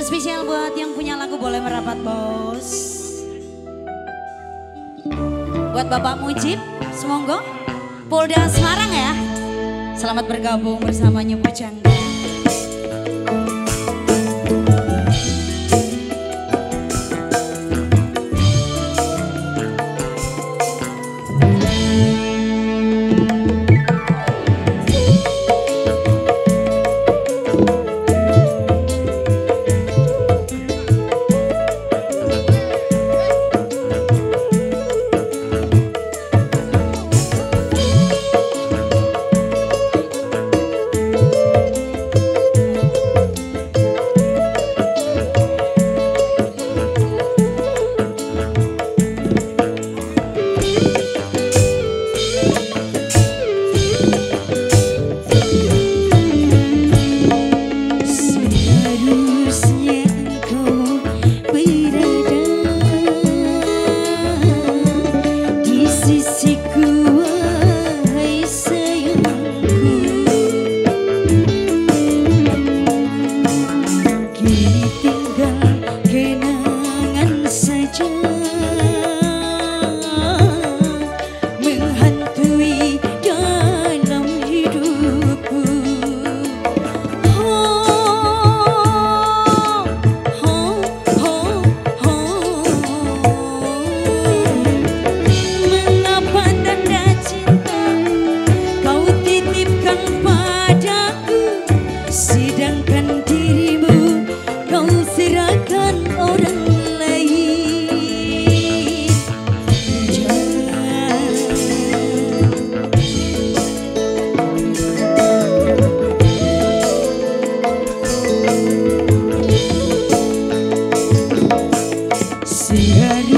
Spesial buat yang punya lagu boleh merapat bos. Buat Bapak Mujib, semoga Polda Semarang ya. Selamat bergabung bersama Nyupu Canda. سياري